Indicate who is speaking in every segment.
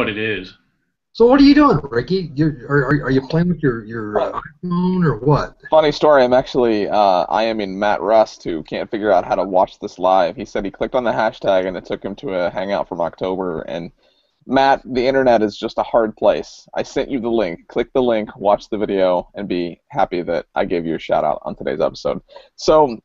Speaker 1: what it is.
Speaker 2: So what are you doing, Ricky? You're, are, are, are you playing with your your uh, iPhone or what?
Speaker 3: Funny story. I'm actually uh, I am in Matt Rust who can't figure out how to watch this live. He said he clicked on the hashtag and it took him to a hangout from October. And Matt, the internet is just a hard place. I sent you the link. Click the link, watch the video, and be happy that I gave you a shout out on today's episode. So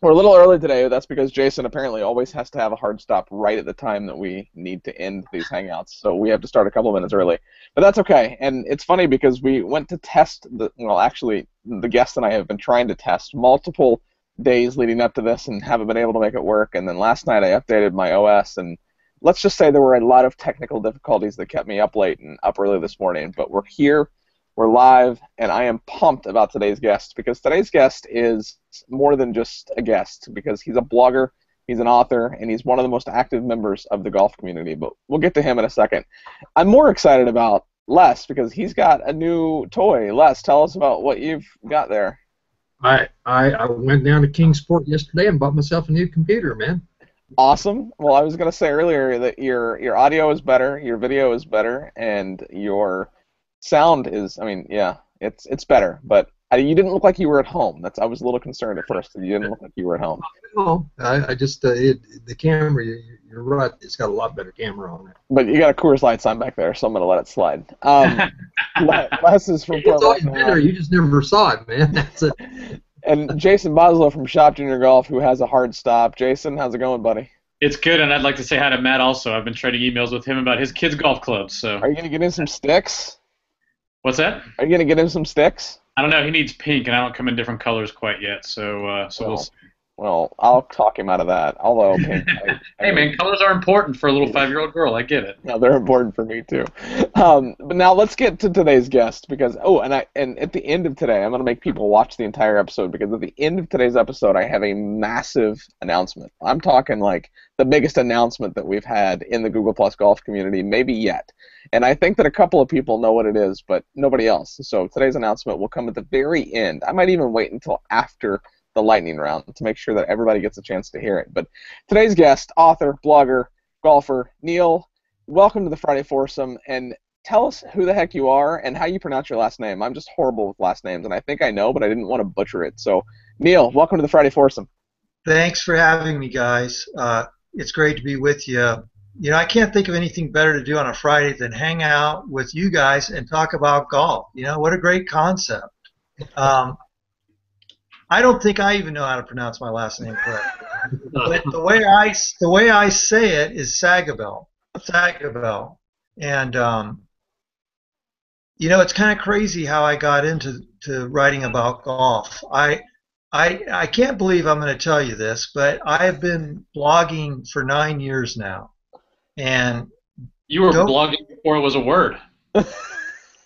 Speaker 3: we're a little early today. That's because Jason apparently always has to have a hard stop right at the time that we need to end these hangouts. So we have to start a couple minutes early. But that's okay. And it's funny because we went to test the well, actually, the guest and I have been trying to test multiple days leading up to this and haven't been able to make it work. And then last night I updated my OS and let's just say there were a lot of technical difficulties that kept me up late and up early this morning. But we're here we're live, and I am pumped about today's guest because today's guest is more than just a guest because he's a blogger, he's an author, and he's one of the most active members of the golf community. But we'll get to him in a second. I'm more excited about Les because he's got a new toy. Les, tell us about what you've got there.
Speaker 2: I, I I went down to Kingsport yesterday and bought myself a new computer, man.
Speaker 3: Awesome. Well, I was going to say earlier that your your audio is better, your video is better, and your sound is. I mean, yeah, it's it's better, but I, you didn't look like you were at home. That's I was a little concerned at first. You didn't look like you were at home.
Speaker 2: No, I, I just uh, it, the camera. You, you're right. It's got a lot better camera on it.
Speaker 3: But you got a Coors Light sign back there, so I'm gonna let it slide. Um, Les is from.
Speaker 2: It's always been there. You just never saw it, man. That's it.
Speaker 3: and Jason Boslow from Shop Junior Golf, who has a hard stop. Jason, how's it going, buddy?
Speaker 1: It's good, and I'd like to say hi to Matt also. I've been trading emails with him about his kids' golf clubs. So.
Speaker 3: Are you gonna get in some sticks?
Speaker 1: What's that?
Speaker 3: Are you gonna get him some sticks?
Speaker 1: I don't know. He needs pink, and I don't come in different colors quite yet. So, uh, so
Speaker 3: well,
Speaker 1: we'll see.
Speaker 3: Well, I'll talk him out of that. Although pink. I,
Speaker 1: hey, man, colors are important for a little five-year-old girl. I get it.
Speaker 3: No, they're important for me too. Um, but now let's get to today's guest because oh, and I and at the end of today, I'm gonna make people watch the entire episode because at the end of today's episode, I have a massive announcement. I'm talking like the biggest announcement that we've had in the Google Plus golf community, maybe yet. And I think that a couple of people know what it is, but nobody else. So today's announcement will come at the very end. I might even wait until after the lightning round to make sure that everybody gets a chance to hear it. But today's guest, author, blogger, golfer, Neil, welcome to the Friday Foursome, and tell us who the heck you are and how you pronounce your last name. I'm just horrible with last names, and I think I know, but I didn't want to butcher it. So, Neil, welcome to the Friday Foursome.
Speaker 4: Thanks for having me, guys. Uh, it's great to be with you. You know, I can't think of anything better to do on a Friday than hang out with you guys and talk about golf. You know, what a great concept. Um, I don't think I even know how to pronounce my last name correctly. but the way I the way I say it is Sagebiel. Sagebiel. And um, you know, it's kind of crazy how I got into to writing about golf. I I I can't believe I'm going to tell you this, but I've been blogging for nine years now, and
Speaker 1: you were blogging before it was a word.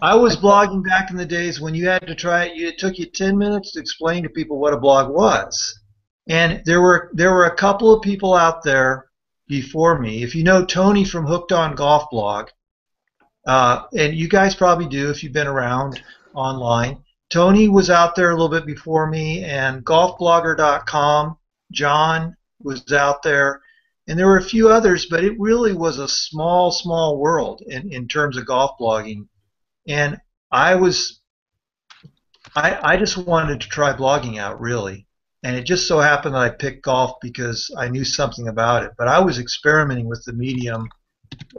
Speaker 4: I was blogging back in the days when you had to try it. It took you ten minutes to explain to people what a blog was, and there were there were a couple of people out there before me. If you know Tony from Hooked on Golf blog, uh, and you guys probably do if you've been around online Tony was out there a little bit before me, and golfblogger.com, John was out there, and there were a few others, but it really was a small, small world in, in terms of golf blogging. And I was, I, I just wanted to try blogging out, really. And it just so happened that I picked golf because I knew something about it. But I was experimenting with the medium,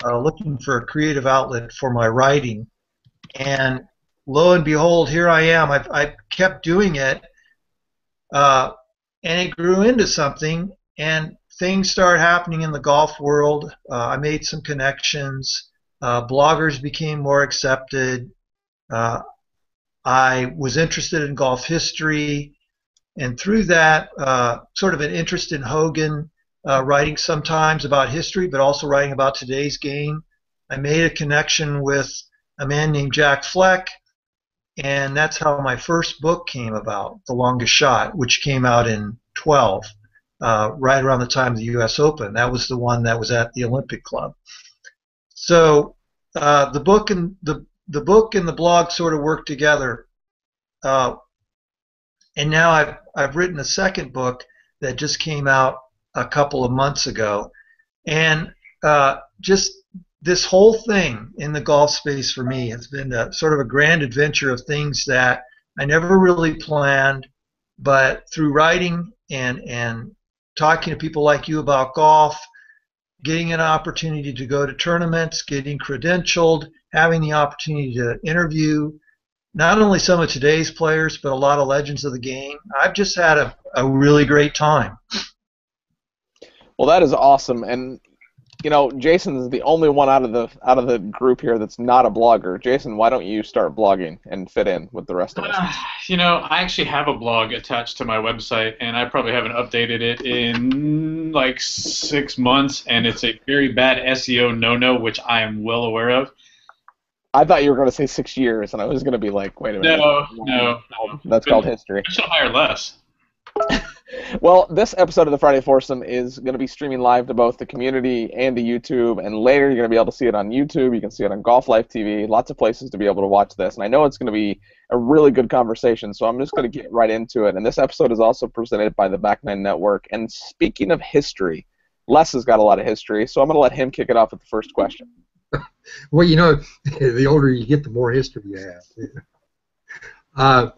Speaker 4: uh, looking for a creative outlet for my writing. And lo and behold, here I am. I've, I've kept doing it, uh, and it grew into something, and things started happening in the golf world. Uh, I made some connections. Uh, bloggers became more accepted. Uh, I was interested in golf history, and through that, uh, sort of an interest in Hogan, uh, writing sometimes about history, but also writing about today's game. I made a connection with a man named Jack Fleck, and that's how my first book came about, The Longest Shot, which came out in 12, uh, right around the time of the U.S. Open. That was the one that was at the Olympic Club. So uh, the book and the the book and the blog sort of work together. Uh, and now I've I've written a second book that just came out a couple of months ago, and uh, just this whole thing in the golf space for me has been a, sort of a grand adventure of things that I never really planned, but through writing and and talking to people like you about golf, getting an opportunity to go to tournaments, getting credentialed, having the opportunity to interview not only some of today's players, but a lot of legends of the game. I've just had a, a really great time.
Speaker 3: Well, that is awesome, and you know, Jason is the only one out of the out of the group here that's not a blogger. Jason, why don't you start blogging and fit in with the rest of us?
Speaker 1: Uh, you know, I actually have a blog attached to my website, and I probably haven't updated it in like six months, and it's a very bad SEO no-no, which I am well aware of.
Speaker 3: I thought you were going to say six years, and I was going to be like, wait a minute.
Speaker 1: No, no, no.
Speaker 3: That's called history.
Speaker 1: I should hire Les.
Speaker 3: Well, this episode of the Friday Foursome is going to be streaming live to both the community and to YouTube, and later you're going to be able to see it on YouTube. You can see it on Golf Life TV. Lots of places to be able to watch this, and I know it's going to be a really good conversation. So I'm just going to get right into it. And this episode is also presented by the Back Nine Network. And speaking of history, Les has got a lot of history, so I'm going to let him kick it off with the first question.
Speaker 2: Well, you know, the older you get, the more history you have. Uh,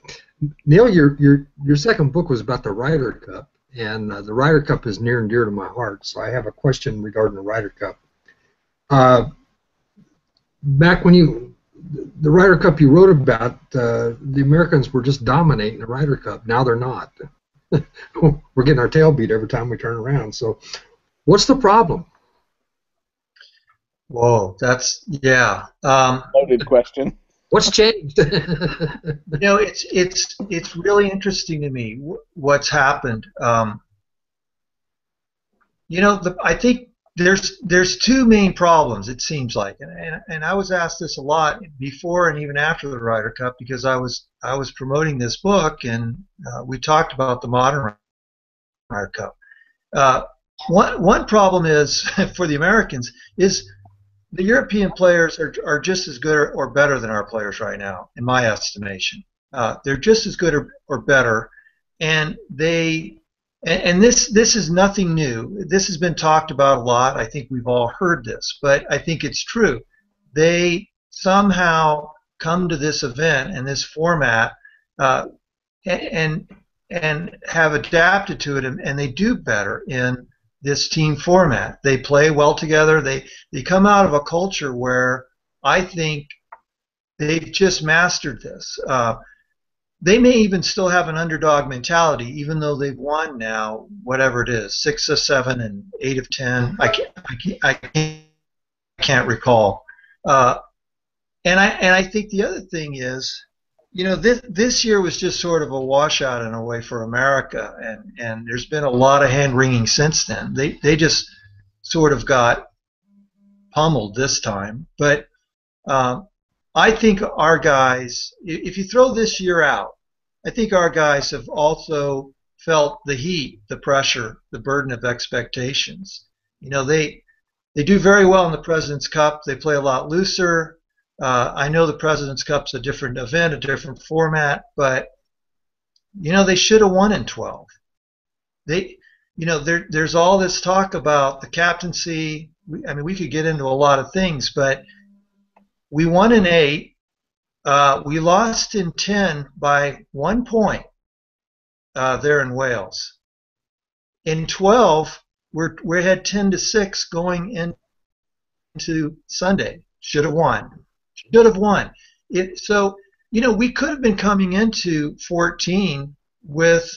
Speaker 2: Neil, your your your second book was about the Ryder Cup, and uh, the Ryder Cup is near and dear to my heart. So I have a question regarding the Ryder Cup. Uh, back when you the Ryder Cup you wrote about, uh, the Americans were just dominating the Ryder Cup. Now they're not. we're getting our tail beat every time we turn around. So, what's the problem?
Speaker 4: Whoa, that's yeah. Um,
Speaker 3: Loaded question.
Speaker 2: What's changed?
Speaker 4: you know, it's it's it's really interesting to me what's happened. Um, you know, the, I think there's there's two main problems. It seems like, and, and and I was asked this a lot before and even after the Ryder Cup because I was I was promoting this book and uh, we talked about the modern Ryder Cup. Uh, one one problem is for the Americans is the European players are, are just as good or, or, better than our players right now, in my estimation. Uh, they're just as good or, or better, and they and, and, this this is nothing new. This has been talked about a lot. I think we've all heard this, but I think it's true. They somehow come to this event and this format uh, and and have adapted to it, and, and they do better in this team format. They play well together. They they come out of a culture where I think they've just mastered this. Uh, they may even still have an underdog mentality, even though they've won now, whatever it is, six of seven and eight of ten. I can't, I can't, I can't, I can't recall. Uh, and I and I think the other thing is you know, this this year was just sort of a washout in a way for America, and and there's been a lot of hand wringing since then. They they just sort of got pummeled this time, but um, I think our guys, if you throw this year out, I think our guys have also felt the heat, the pressure, the burden of expectations. You know, they they do very well in the President's Cup. They play a lot looser. Uh, I know the President's Cup's a different event, a different format, but you know they should have won in 12. They, you know, there, there's all this talk about the captaincy. We, I mean, we could get into a lot of things, but we won in eight. Uh, we lost in 10 by one point uh, there in Wales. In 12, we're, we had 10 to 6 going in, into Sunday. Should have won should have won. It, so, you know, we could have been coming into 14 with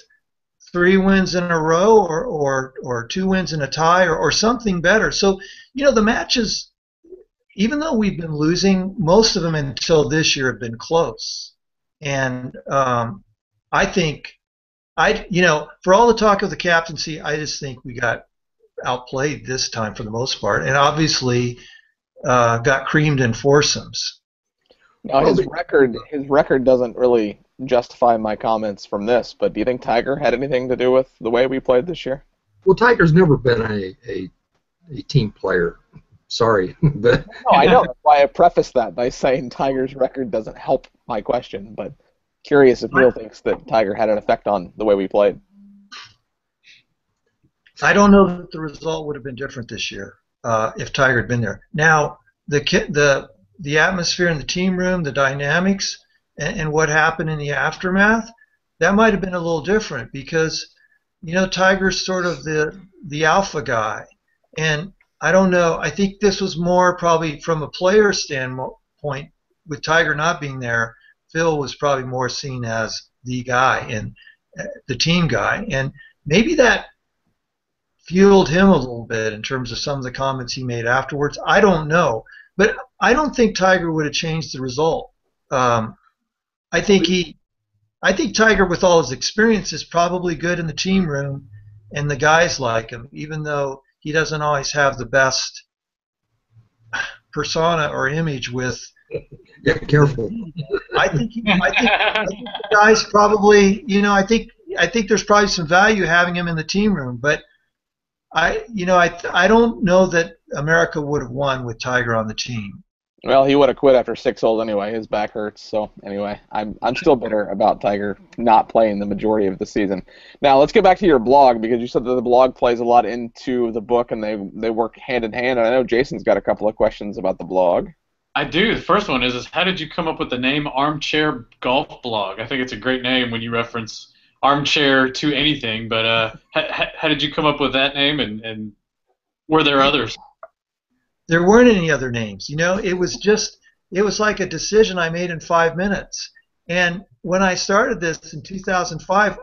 Speaker 4: three wins in a row or, or, or two wins in a tie or, or something better. So, you know, the matches, even though we've been losing, most of them until this year have been close. And um, I think, I, you know, for all the talk of the captaincy, I just think we got outplayed this time for the most part. And obviously, uh, got creamed in foursomes.
Speaker 3: Now his record his record doesn't really justify my comments from this, but do you think Tiger had anything to do with the way we played this year?
Speaker 2: Well, Tiger's never been a a, a team player. Sorry, but
Speaker 3: no, I know. That's why I prefaced that by saying Tiger's record doesn't help my question. But curious if Neil thinks that Tiger had an effect on the way we played.
Speaker 4: I don't know that the result would have been different this year uh, if Tiger had been there. Now, the the the atmosphere in the team room, the dynamics, and, and what happened in the aftermath, that might have been a little different because you know Tiger's sort of the the alpha guy, and I don't know. I think this was more probably from a player standpoint with Tiger not being there. Phil was probably more seen as the guy and uh, the team guy, and maybe that fueled him a little bit in terms of some of the comments he made afterwards. I don't know, but I don't think Tiger would have changed the result. Um, I think he, I think Tiger, with all his experience, is probably good in the team room, and the guys like him, even though he doesn't always have the best persona or image with.
Speaker 2: Yeah, careful.
Speaker 4: I think, I think, I think the guys probably, you know, I think I think there's probably some value having him in the team room, but I, you know, I I don't know that America would have won with Tiger on the team.
Speaker 3: Well, he would have quit after six holes anyway. His back hurts. So anyway, I'm I'm still bitter about Tiger not playing the majority of the season. Now let's get back to your blog because you said that the blog plays a lot into the book and they they work hand in hand. And I know Jason's got a couple of questions about the blog.
Speaker 1: I do. The first one is, is how did you come up with the name Armchair Golf Blog? I think it's a great name when you reference armchair to anything. But uh, how, how did you come up with that name, and, and were there others?
Speaker 4: There weren't any other names. You know, it was just it was like a decision I made in five minutes. And when I started this in 2005,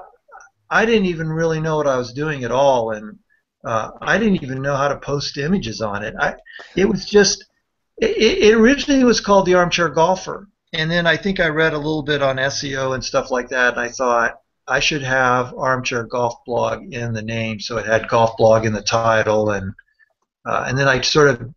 Speaker 4: I didn't even really know what I was doing at all, and uh, I didn't even know how to post images on it. I, it was just, it, it originally was called the Armchair Golfer, and then I think I read a little bit on SEO and stuff like that, and I thought, I should have Armchair Golf Blog in the name, so it had Golf Blog in the title, and uh, and then I sort of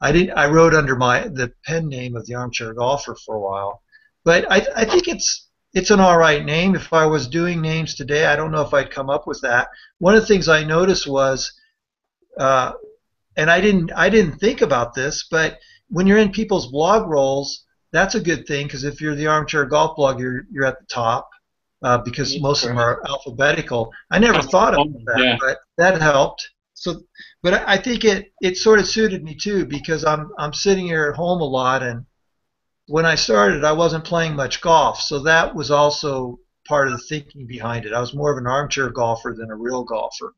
Speaker 4: I did I wrote under my the pen name of the Armchair Golfer for a while, but I I think it's it's an all right name. If I was doing names today, I don't know if I'd come up with that. One of the things I noticed was, uh, and I didn't I didn't think about this, but when you're in people's blog rolls, that's a good thing because if you're the Armchair Golf Blog, you're you're at the top uh, because most of them are alphabetical. I never thought of that, yeah. but that helped. So, but I think it it sort of suited me too because I'm I'm sitting here at home a lot, and when I started, I wasn't playing much golf, so that was also part of the thinking behind it. I was more of an armchair golfer than a real golfer.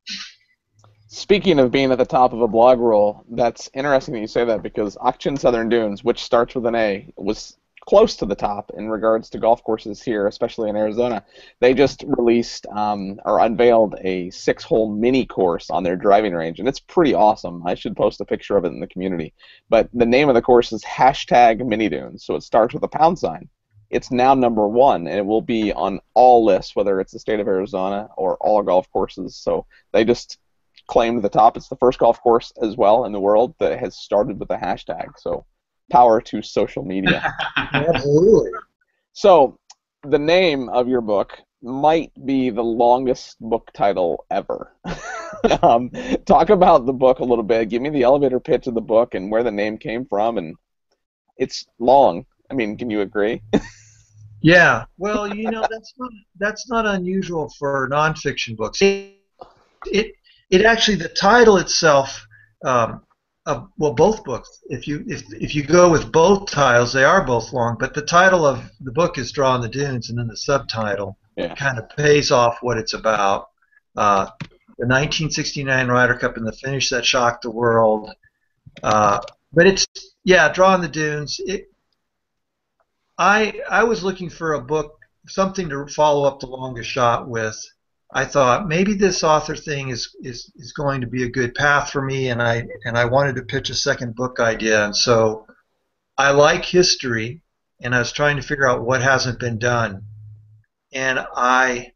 Speaker 3: Speaking of being at the top of a blog roll, that's interesting that you say that because Ak-Chin Southern Dunes, which starts with an A, was close to the top in regards to golf courses here, especially in Arizona. They just released um, or unveiled a six-hole mini course on their driving range, and it's pretty awesome. I should post a picture of it in the community. But the name of the course is hashtag Mini Dunes, so it starts with a pound sign. It's now number one, and it will be on all lists, whether it's the state of Arizona or all golf courses. So they just claimed the top. It's the first golf course as well in the world that has started with a hashtag. So power to social media.
Speaker 4: Absolutely.
Speaker 3: So, the name of your book might be the longest book title ever. um, talk about the book a little bit. Give me the elevator pitch of the book and where the name came from. And it's long. I mean, can you agree?
Speaker 4: yeah. Well, you know that's not that's not unusual for nonfiction books. It it, it actually the title itself um, uh, well, both books. If you if if you go with both titles, they are both long. But the title of the book is "Draw in the Dunes," and then the subtitle yeah. kind of pays off what it's about. Uh, the 1969 Ryder Cup and the finish that shocked the world. Uh, but it's yeah, "Draw in the Dunes." It, I I was looking for a book, something to follow up the longest shot with. I thought maybe this author thing is, is, is going to be a good path for me, and I and I wanted to pitch a second book idea, and so I like history, and I was trying to figure out what hasn't been done, and I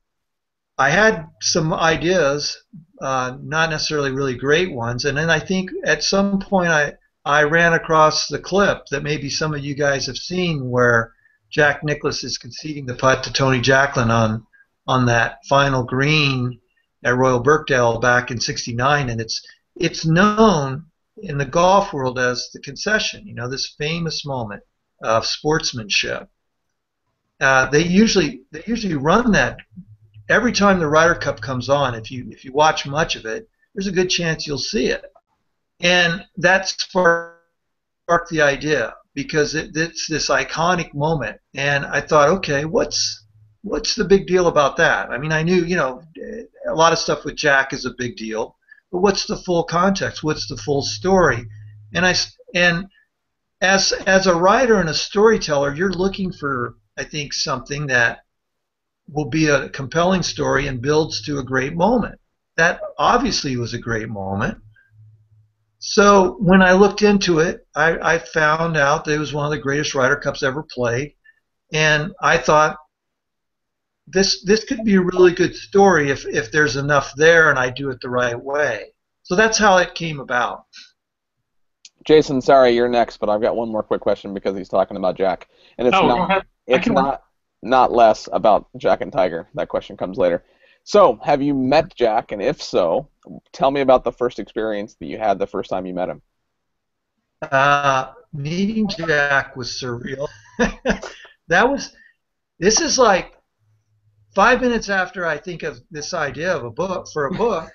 Speaker 4: I had some ideas, uh, not necessarily really great ones, and then I think at some point I I ran across the clip that maybe some of you guys have seen where Jack Nicklaus is conceding the putt to Tony Jacklin on on that final green at Royal Birkdale back in '69, and it's it's known in the golf world as the concession. You know, this famous moment of sportsmanship. Uh, they usually they usually run that every time the Ryder Cup comes on. If you if you watch much of it, there's a good chance you'll see it, and that's for sparked the idea because it, it's this iconic moment, and I thought, okay, what's what's the big deal about that? I mean, I knew, you know, a lot of stuff with Jack is a big deal, but what's the full context? What's the full story? And I and as as a writer and a storyteller, you're looking for, I think, something that will be a compelling story and builds to a great moment. That obviously was a great moment. So when I looked into it, I, I found out that it was one of the greatest Ryder Cups ever played, and I thought this this could be a really good story if if there's enough there and I do it the right way. So that's how it came about.
Speaker 3: Jason, sorry, you're next, but I've got one more quick question because he's talking about Jack, and it's
Speaker 1: Oh,
Speaker 3: not
Speaker 1: ahead.
Speaker 3: It's
Speaker 1: can-
Speaker 3: not not less about Jack and Tiger. That question comes later. So, have you met Jack, and if so, tell me about the first experience that you had the first time you met him.
Speaker 4: Uh, meeting Jack was surreal. that was. This is like five minutes after I think of this idea of a book for a book.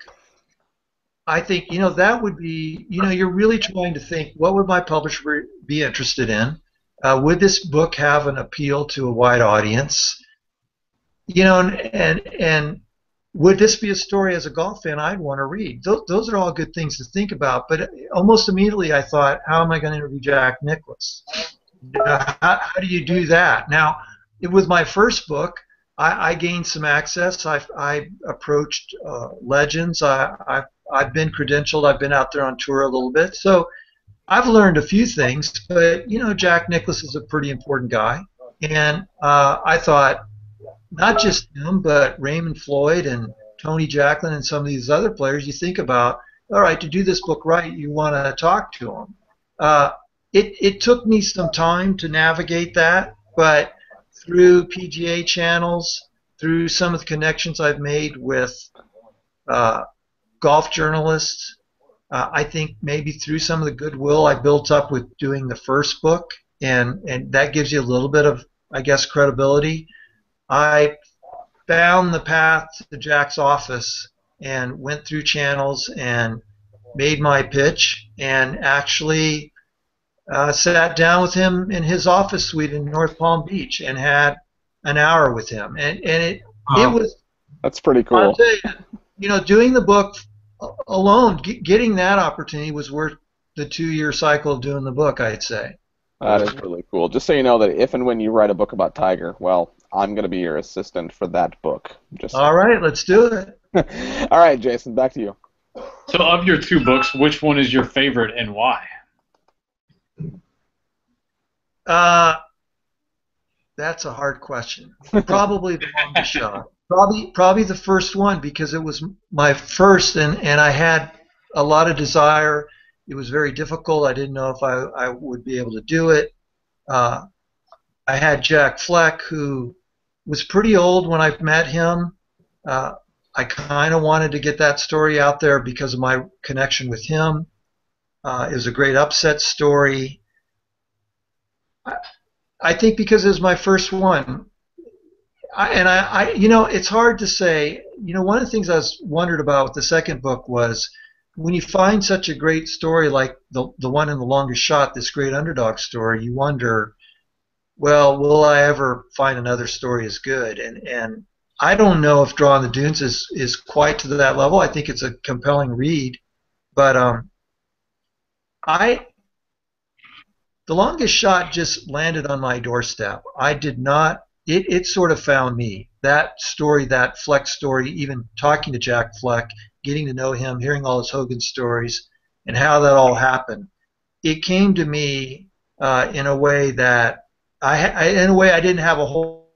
Speaker 4: I think you know that would be you know you're really trying to think what would my publisher be interested in? Uh, would this book have an appeal to a wide audience? You know, and and, and would this be a story as a golf fan I'd want to read? Those, those are all good things to think about. But almost immediately I thought, how am I going to interview Jack Nicklaus? Uh, how, how do you do that? Now, it, with my first book, I, I gained some access. I, I approached uh, legends. I, I've, I've been credentialed. I've been out there on tour a little bit. So I've learned a few things. But, you know, Jack Nicklaus is a pretty important guy. And uh, I thought, not just him, but Raymond Floyd and Tony Jacklin and some of these other players, you think about, all right, to do this book right, you want to talk to them. Uh, it, it took me some time to navigate that, but through PGA channels, through some of the connections I've made with uh, golf journalists, uh, I think maybe through some of the goodwill I built up with doing the first book, and, and that gives you a little bit of, I guess, credibility. I found the path to Jack's office and went through channels and made my pitch and actually uh, sat down with him in his office suite in North Palm Beach and had an hour with him. And, and it, it was,
Speaker 3: That's pretty
Speaker 4: I'll
Speaker 3: cool.
Speaker 4: tell you, you know, doing the book alone, ge- getting that opportunity was worth the two year cycle of doing the book, I'd say.
Speaker 3: That is really cool. Just so you know that if and when you write a book about Tiger, well, I'm going to be your assistant for that book. Just
Speaker 4: All right, let's do it.
Speaker 3: All right, Jason, back to you.
Speaker 1: So, of your two books, which one is your favorite and why?
Speaker 4: Uh, that's a hard question. Probably the longest shot. Probably, probably the first one because it was my first, and, and I had a lot of desire. It was very difficult. I didn't know if I, I would be able to do it. Uh, I had Jack Fleck, who was pretty old when I met him. Uh, I kind of wanted to get that story out there because of my connection with him. Uh, it was a great upset story. I think because it was my first one, I, and I, I, you know, it's hard to say. You know, one of the things I was wondered about with the second book was when you find such a great story like the the one in the longest shot, this great underdog story, you wonder, well, will I ever find another story as good? And and I don't know if Draw in the Dunes is is quite to that level. I think it's a compelling read, but um, I the longest shot just landed on my doorstep. I did not. It, it sort of found me. That story, that Fleck story, even talking to Jack Fleck, getting to know him, hearing all his Hogan stories, and how that all happened. It came to me uh, in a way that I, I, in a way, I didn't have a whole,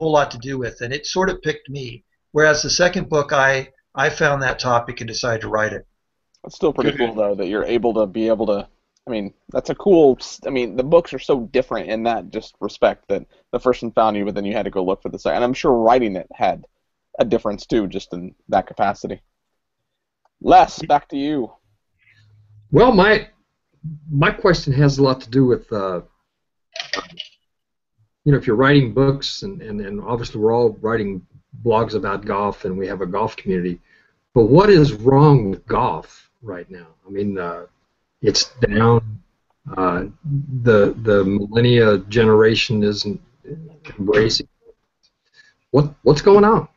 Speaker 4: whole lot to do with, and it sort of picked me. Whereas the second book, I, I found that topic and decided to write it.
Speaker 3: It's still pretty cool though that you're able to be able to. I mean, that's a cool. I mean, the books are so different in that just respect that the first one found you, but then you had to go look for the second. And I'm sure writing it had a difference too, just in that capacity. Les, back to you.
Speaker 2: Well, my my question has a lot to do with uh, you know if you're writing books and, and, and obviously we're all writing blogs about golf and we have a golf community, but what is wrong with golf right now? I mean, uh, it's down uh, the the millennia generation isn't embracing. What what's going on?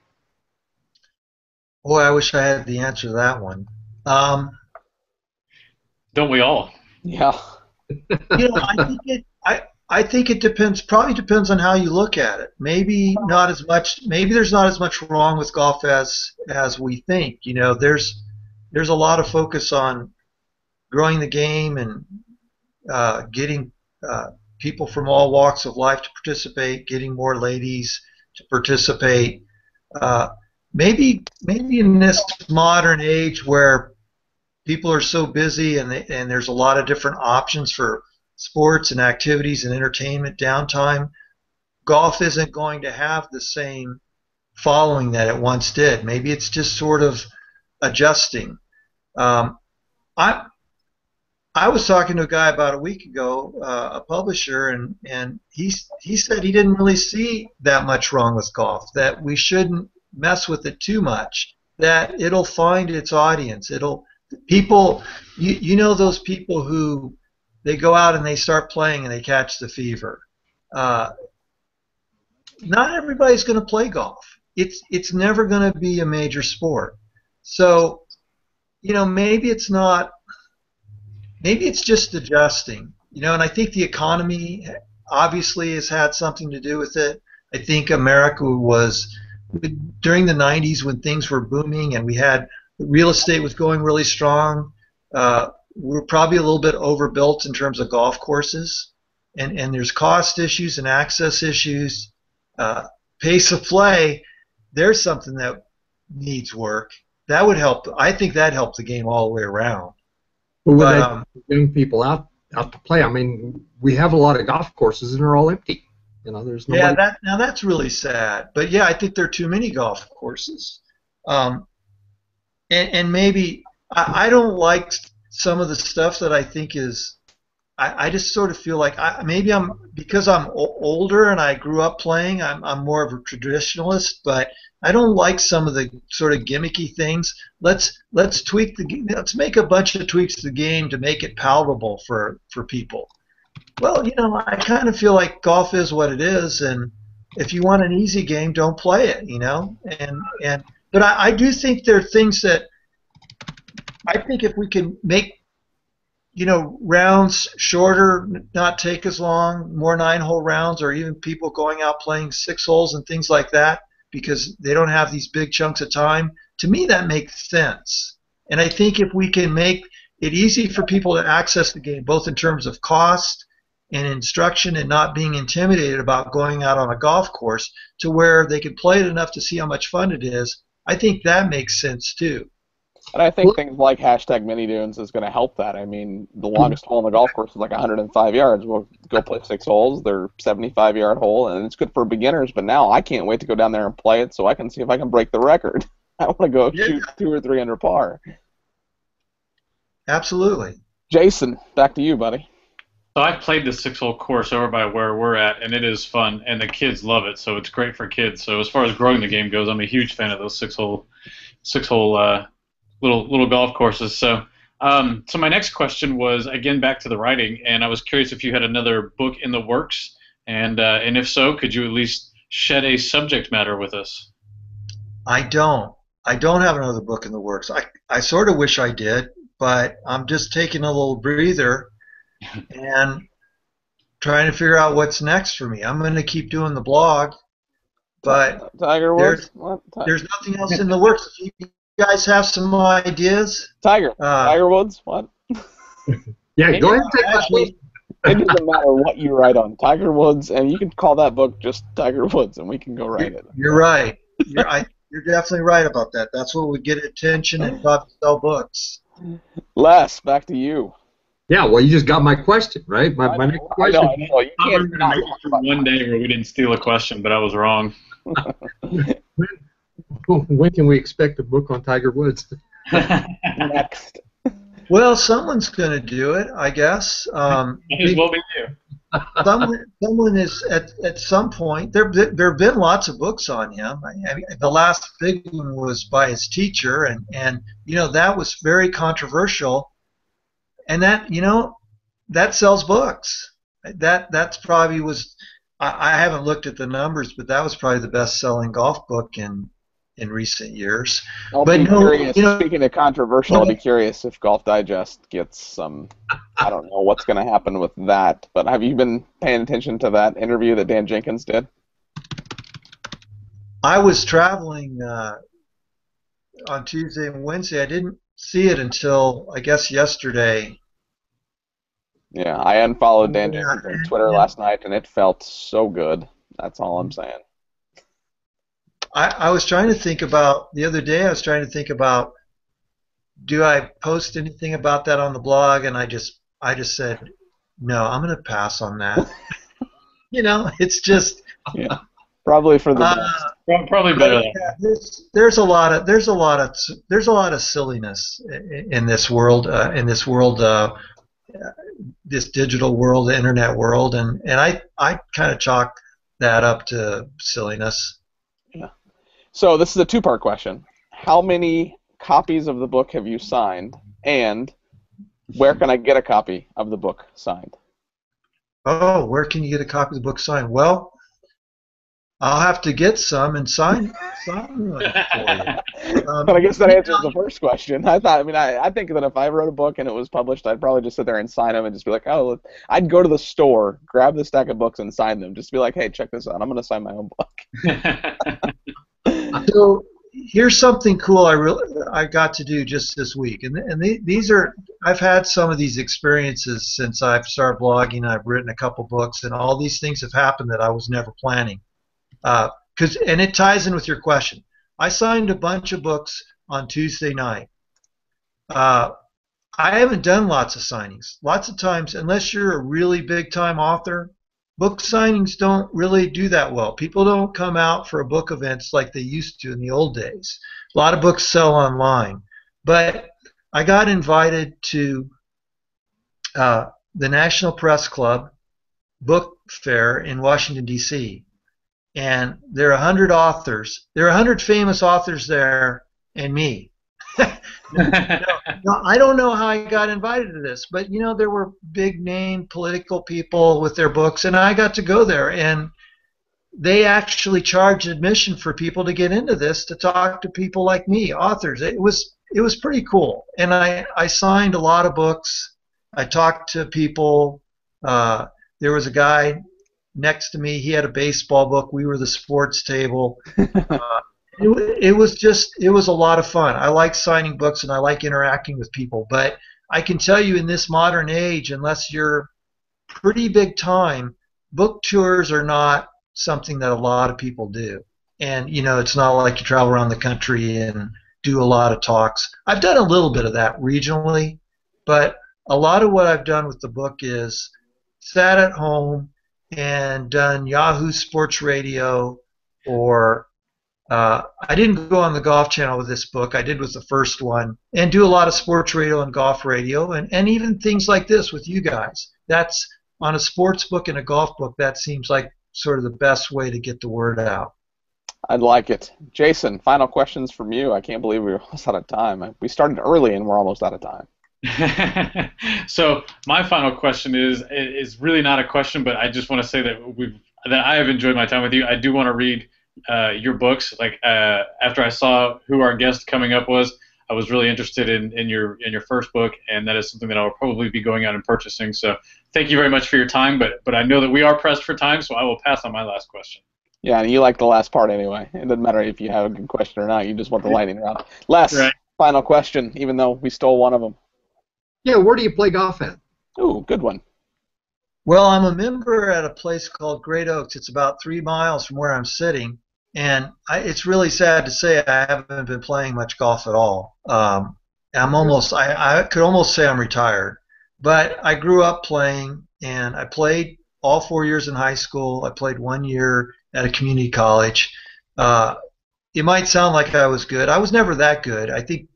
Speaker 4: Boy, I wish I had the answer to that one. Um,
Speaker 1: Don't we all?
Speaker 3: Yeah.
Speaker 4: you know, I think it. I I think it depends. Probably depends on how you look at it. Maybe not as much. Maybe there's not as much wrong with golf as as we think. You know, there's there's a lot of focus on growing the game and uh, getting uh, people from all walks of life to participate, getting more ladies to participate. Uh, maybe maybe in this modern age where people are so busy and they, and there's a lot of different options for sports and activities and entertainment downtime, golf isn't going to have the same following that it once did. Maybe it's just sort of adjusting. Um, I I was talking to a guy about a week ago, uh, a publisher, and and he he said he didn't really see that much wrong with golf. That we shouldn't mess with it too much. That it'll find its audience. It'll people. You you know those people who they go out and they start playing and they catch the fever. Uh, not everybody's going to play golf. It's it's never going to be a major sport. So, you know, maybe it's not maybe it's just adjusting. You know, and I think the economy obviously has had something to do with it. I think America was during the 90s when things were booming and we had real estate was going really strong. Uh, we are probably a little bit overbuilt in terms of golf courses, and and there's cost issues and access issues, uh, pace of play. There's something that needs work. That would help. I think that helped the game all the way around.
Speaker 2: Well, with um, young people out out to play, I mean, we have a lot of golf courses and they're all empty. You know, there's nobody.
Speaker 4: Yeah, that now that's really sad. But yeah, I think there are too many golf courses. Um, and, and maybe I, I don't like some of the stuff that I think is. I, I just sort of feel like I, maybe I'm because I'm o- older and I grew up playing. I'm, I'm more of a traditionalist, but I don't like some of the sort of gimmicky things. Let's let's tweak the let's make a bunch of tweaks to the game to make it palatable for for people. Well, you know, I kind of feel like golf is what it is, and if you want an easy game, don't play it. You know, and and but I, I do think there are things that I think if we can make you know rounds shorter, not take as long, more nine-hole rounds, or even people going out playing six holes and things like that because they don't have these big chunks of time. To me, that makes sense. And I think if we can make it easy for people to access the game, both in terms of cost and instruction and not being intimidated about going out on a golf course to where they can play it enough to see how much fun it is, I think that makes sense too.
Speaker 3: And I think well, things like hashtag mini dunes is going to help that. I mean, the longest hole on the golf course is like 105 yards. We'll go play six holes. They're 75 yard hole, and it's good for beginners. But now I can't wait to go down there and play it so I can see if I can break the record. I want to go yeah. shoot two or three under par.
Speaker 4: Absolutely.
Speaker 3: Jason, back to you, buddy.
Speaker 1: So I've played the six-hole course over by where we're at, and it is fun, and the kids love it. So it's great for kids. So as far as growing the game goes, I'm a huge fan of those six-hole, six-hole uh, little little golf courses. So, um, so my next question was again back to the writing, and I was curious if you had another book in the works, and uh, and if so, could you at least shed a subject matter with us?
Speaker 4: I don't. I don't have another book in the works. I I sort of wish I did, but I'm just taking a little breather and trying to figure out what's next for me. I'm going to keep doing the blog, but
Speaker 3: Tiger
Speaker 4: Woods. There's, there's nothing else in the works. If you guys have some ideas?
Speaker 3: Tiger. Uh, Tiger Woods. What?
Speaker 2: yeah, go ahead and take actually,
Speaker 3: It doesn't matter what you write on Tiger Woods, and you can call that book just Tiger Woods, and we can go write it.
Speaker 4: You're right. You're, I, you're definitely right about that. That's what would get attention and probably sell books.
Speaker 3: Les, back to you.
Speaker 2: Yeah, well, you just got my question, right? My, my next question. I know, I know. You
Speaker 1: can't not one day where we didn't steal a question, but I was wrong.
Speaker 2: when can we expect a book on Tiger Woods?
Speaker 3: Next.
Speaker 4: Well, someone's going to do it, I guess. Um,
Speaker 1: Might as well be you.
Speaker 4: someone, someone is at, at some point. There, there have been lots of books on him. I, I mean, the last big one was by his teacher, and and you know that was very controversial. And that you know, that sells books. That that's probably was. I, I haven't looked at the numbers, but that was probably the best-selling golf book in in recent years.
Speaker 3: I'll
Speaker 4: But
Speaker 3: be
Speaker 4: no,
Speaker 3: curious.
Speaker 4: you know-
Speaker 3: Speaking of controversial, I'll be curious if Golf Digest gets some. I don't know what's going to happen with that. But have you been paying attention to that interview that Dan Jenkins did?
Speaker 4: I was traveling uh, on Tuesday and Wednesday. I didn't see it until I guess yesterday.
Speaker 3: Yeah, I unfollowed Dan Jenkins on Twitter last night, and it felt so good. That's all I'm saying.
Speaker 4: I, I was trying to think about the other day. I was trying to think about do I post anything about that on the blog, and I just I just said no. I'm going to pass on that. you know, it's just
Speaker 3: Probably for the
Speaker 4: uh,
Speaker 3: best.
Speaker 1: Prob- Probably better
Speaker 4: yeah, there's, there's a lot of there's a lot of there's a lot of silliness in, in this world uh, in this world uh, this digital world the internet world and and I I kind of chalk that up to silliness.
Speaker 3: So this is a two-part question. How many copies of the book have you signed, and where can I get a copy of the book signed?
Speaker 4: Oh, where can you get a copy of the book signed? Well, I'll have to get some and sign sign one for you. Um,
Speaker 3: But I guess that answers the first question. I thought, I mean, I, I think that if I wrote a book and it was published, I'd probably just sit there and sign them and just be like, oh, look. I'd go to the store, grab the stack of books, and sign them. Just be like, hey, check this out. I'm going to sign my own book.
Speaker 4: So here's something cool I really I got to do just this week, and and the, these are I've had some of these experiences since I've started blogging. I've written a couple books, and all these things have happened that I was never planning. Because and it ties in with your question. I signed a bunch of books on Tuesday night. Uh, I haven't done lots of signings. Lots of times, unless you're a really big time author, book signings don't really do that well. People don't come out for book events like they used to in the old days. A lot of books sell online. But I got invited to uh, the National Press Club book fair in Washington, D.C. And there are 100 authors. There are 100 famous authors there and me. Now, I don't know how I got invited to this, but you know there were big name political people with their books, and I got to go there, and they actually charged admission for people to get into this to talk to people like me, authors. It was it was pretty cool, and I I signed a lot of books. I talked to people. Uh, there was a guy next to me. He had a baseball book. We were the sports table. Uh, it, was just it was a lot of fun. I like signing books and I like interacting with people, but I can tell you in this modern age, unless you're pretty big time, book tours are not something that a lot of people do. And you know, it's not like you travel around the country and do a lot of talks. I've done a little bit of that regionally, but a lot of what I've done with the book is sat at home and done Yahoo Sports Radio or uh, I didn't go on the Golf Channel with this book. I did with the first one, and do a lot of sports radio and golf radio, and, and even things like this with you guys. That's on a sports book and a golf book. That seems like sort of the best way to get the word out.
Speaker 3: I'd like it. Jason, final questions from you. I can't believe we're almost out of time. We started early and we're almost out of time.
Speaker 1: so my final question is is really not a question, but I just want to say that we've that I have enjoyed my time with you. I do want to read uh, your books. Like uh, after I saw who our guest coming up was, I was really interested in, in your in your first book, and that is something that I will probably be going out and purchasing. So thank you very much for your time, but but I know that we are pressed for time, so I will pass on my last question.
Speaker 3: Yeah, and you like the last part anyway. It doesn't matter if you have a good question or not. You just want the lightning round. Last
Speaker 1: Right.
Speaker 3: final question, even though we stole one of them.
Speaker 2: Yeah, where do you play golf at?
Speaker 3: Ooh, good one.
Speaker 4: Well, I'm a member at a place called Great Oaks. It's about three miles from where I'm sitting, and I, it's really sad to say I haven't been playing much golf at all. Um, I'm almost, I, I could almost say I'm retired, but I grew up playing, and I played all four years in high school. I played one year at a community college. Uh, it might sound like I was good. I was never that good. I think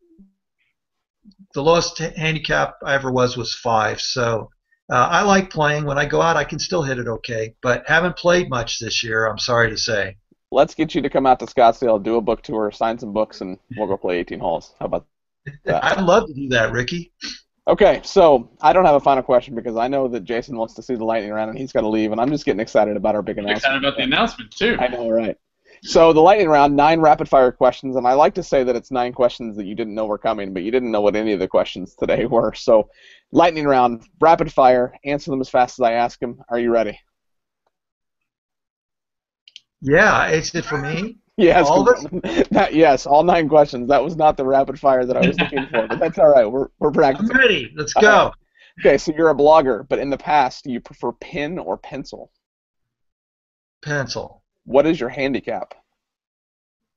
Speaker 4: the lowest handicap I ever was was five. So uh, I like playing. When I go out, I can still hit it okay, but haven't played much this year. I'm sorry to say.
Speaker 3: Let's get you to come out to Scottsdale, do a book tour, sign some books, and we'll go play 18 holes. How about that?
Speaker 4: I'd love to do that, Ricky.
Speaker 3: Okay, so I don't have a final question because I know that Jason wants to see the lightning round and he's got to leave, and I'm just getting excited about our big
Speaker 1: I'm
Speaker 3: announcement.
Speaker 1: excited about the announcement too.
Speaker 3: I know, right? So the lightning round, nine rapid fire questions, and I like to say that it's nine questions that you didn't know were coming, but you didn't know what any of the questions today were. So, lightning round, rapid fire, answer them as fast as I ask them. Are you ready?
Speaker 4: Yeah, is it for me?
Speaker 3: Yes.
Speaker 4: All
Speaker 3: that, yes, all nine questions. That was not the rapid fire that I was looking for, but that's all right. We're we're practicing.
Speaker 4: I'm ready. Let's go.
Speaker 3: right. Okay, so you're a blogger, but in the past, do you prefer pen or pencil?
Speaker 4: Pencil.
Speaker 3: What is your handicap?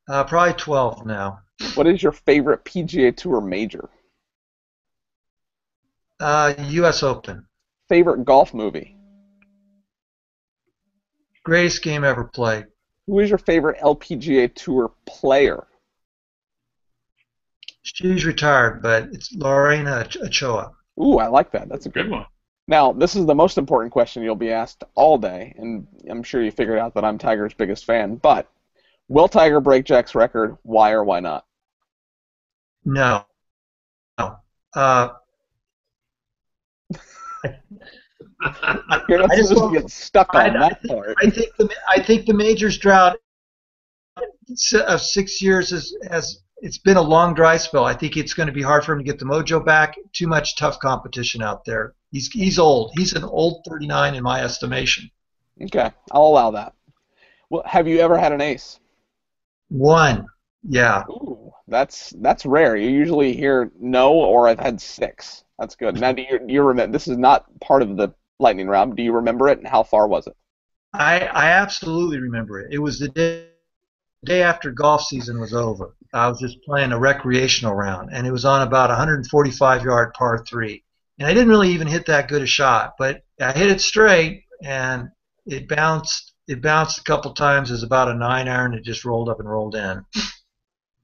Speaker 4: Uh, probably 12 now.
Speaker 3: What is your favorite PGA Tour major?
Speaker 4: Uh, U.S. Open.
Speaker 3: Favorite golf movie?
Speaker 4: Greatest game ever played.
Speaker 3: Who is your favorite LPGA Tour player?
Speaker 4: She's retired, but it's Lorena Ochoa.
Speaker 3: Ooh, I like that. That's a good
Speaker 1: Good one.
Speaker 3: Now, this is the most important question you'll be asked all day, and I'm sure you figured out that I'm Tiger's biggest fan. But will Tiger break Jack's record? Why or why not?
Speaker 4: No. No. Uh,
Speaker 3: You're not
Speaker 4: I just
Speaker 3: supposed to get stuck on
Speaker 4: I-
Speaker 3: that part.
Speaker 4: I think the I think the majors drought of uh, six years is has it's been a long dry spell. I think it's going to be hard for him to get the mojo back. Too much tough competition out there. He's he's old. He's an old 39 in my estimation.
Speaker 3: Okay, I'll allow that. Well, have you ever had an ace?
Speaker 4: One. Yeah.
Speaker 3: Ooh, that's that's rare. You usually hear no or I've had six. That's good. Now, do you you remember? This is not part of the lightning round. Do you remember it, and how far was it?
Speaker 4: I I absolutely remember it. It was the day day after golf season was over. I was just playing a recreational round, and it was on about 145 yard par three. And I didn't really even hit that good a shot, but I hit it straight, and it bounced. It bounced a couple times as about a nine iron. It just rolled up and rolled in.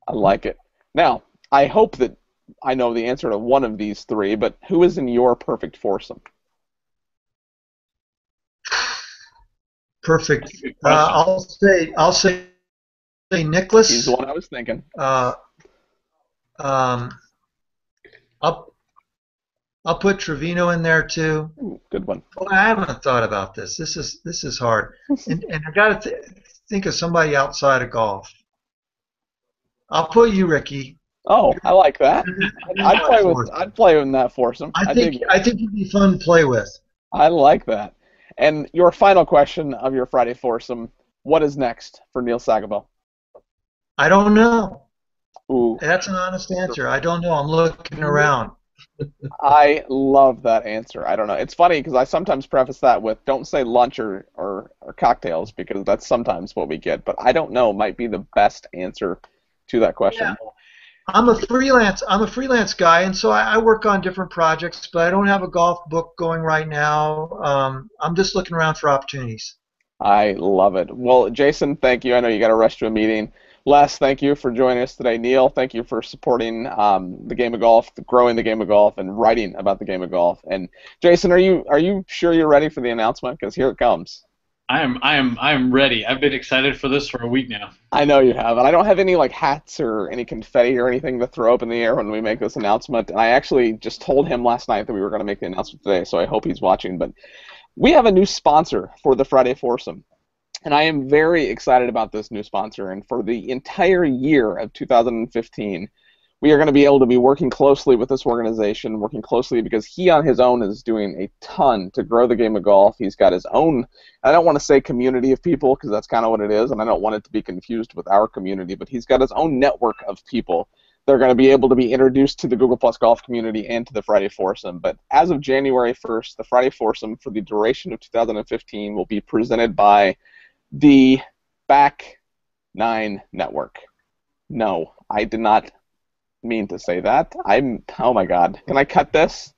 Speaker 3: I like it. Now, I hope that I know the answer to one of these three, but who is in your perfect foursome?
Speaker 4: Perfect. Uh. I'll say I'll say say Nicklaus.
Speaker 3: He's the one I was thinking.
Speaker 4: Uh, um, I'll I'll put Trevino in there too.
Speaker 3: Ooh, good one.
Speaker 4: Well, I haven't thought about this. This is this is hard, and and I got to th- think of somebody outside of golf. I'll put you, Ricky.
Speaker 3: Oh, I like that. I'd play with I'd play in that foursome.
Speaker 4: I
Speaker 3: dig
Speaker 4: think
Speaker 3: it.
Speaker 4: I think you'd be fun to play with.
Speaker 3: I like that. And your final question of your Friday foursome: What is next for Neil Sagebiel?
Speaker 4: I don't know.
Speaker 3: Ooh,
Speaker 4: That's an honest answer. I don't know. I'm looking around.
Speaker 3: I love that answer. I don't know. It's funny because I sometimes preface that with "Don't say lunch or, or or cocktails" because that's sometimes what we get. But I don't know might be the best answer to that question.
Speaker 4: Yeah. I'm a freelance. I'm a freelance guy, and so I, I work on different projects. But I don't have a golf book going right now. Um, I'm just looking around for opportunities.
Speaker 3: I love it. Well, Jason, thank you. I know you got to rush to a meeting. Les, thank you for joining us today. Neil, thank you for supporting um, the game of golf, growing the game of golf, and writing about the game of golf. And Jason, are you are you sure you're ready for the announcement? Because here it comes.
Speaker 1: I am I am I am ready. I've been excited for this for a week now.
Speaker 3: I know you have, and I don't have any like hats or any confetti or anything to throw up in the air when we make this announcement. And I actually just told him last night that we were going to make the announcement today, so I hope he's watching. But we have a new sponsor for the Friday Foursome, and I am very excited about this new sponsor. And for the entire year of 2015, we are going to be able to be working closely with this organization, working closely because he on his own is doing a ton to grow the game of golf. He's got his own I don't want to say community of people because that's kind of what it is, and I don't want it to be confused with our community. But he's got his own network of people that are going to be able to be introduced to the Google Plus Golf community and to the Friday Foursome. But as of January 1st, the Friday Foursome for the duration of 2015 will be presented by the Back Nine Network. No, I did not mean to say that. I'm. Oh my God! Can I cut this?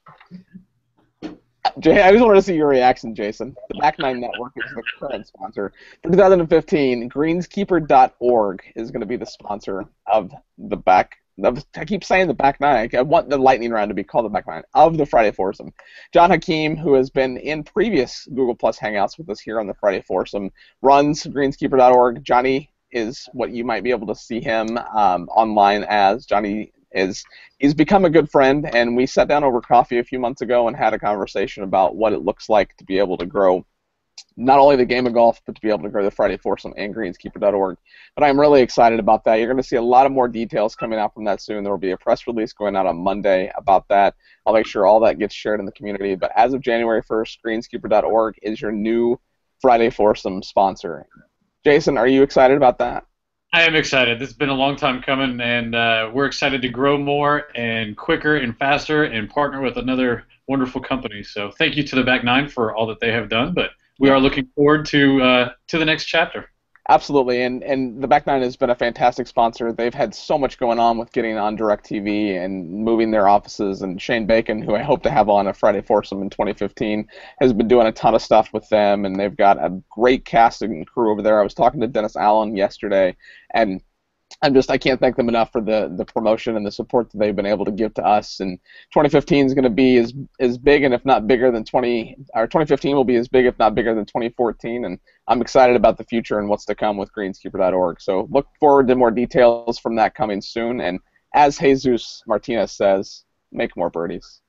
Speaker 3: Jay, I just wanted to see your reaction, Jason. The Back Nine Network is the current sponsor. For 2015, greenskeeper.org is going to be the sponsor of the Back. Of, I keep saying the Back Nine. I want the lightning round to be called the Back Nine of the Friday Foursome. John Hakeem, who has been in previous Google Plus Hangouts with us here on the Friday Foursome, runs greenskeeper.org. Johnny is what you might be able to see him um, online as. Johnny is he's become a good friend, and we sat down over coffee a few months ago and had a conversation about what it looks like to be able to grow not only the game of golf, but to be able to grow the Friday Foursome and greenskeeper.org. But I'm really excited about that. You're going to see a lot of more details coming out from that soon. There will be a press release going out on Monday about that. I'll make sure all that gets shared in the community. But as of January 1st, greenskeeper.org is your new Friday Foursome sponsor. Jason, are you excited about that?
Speaker 1: I am excited. This has been a long time coming, and uh, we're excited to grow more and quicker and faster and partner with another wonderful company. So thank you to the Back Nine for all that they have done. But we are looking forward to uh, to the next chapter.
Speaker 3: Absolutely, and and the Back Nine has been a fantastic sponsor. They've had so much going on with getting on DirecTV and moving their offices. And Shane Bacon, who I hope to have on a Friday Foursome in 2015, has been doing a ton of stuff with them, and they've got a great casting crew over there. I was talking to Dennis Allen yesterday, and I'm just I can't thank them enough for the the promotion and the support that they've been able to give to us. And 2015 is going to be as as big and if not bigger than 20 or 2015 will be as big if not bigger than 2014. And I'm excited about the future and what's to come with Greenskeeper.org. So look forward to more details from that coming soon. And as Jesus Martinez says, make more birdies.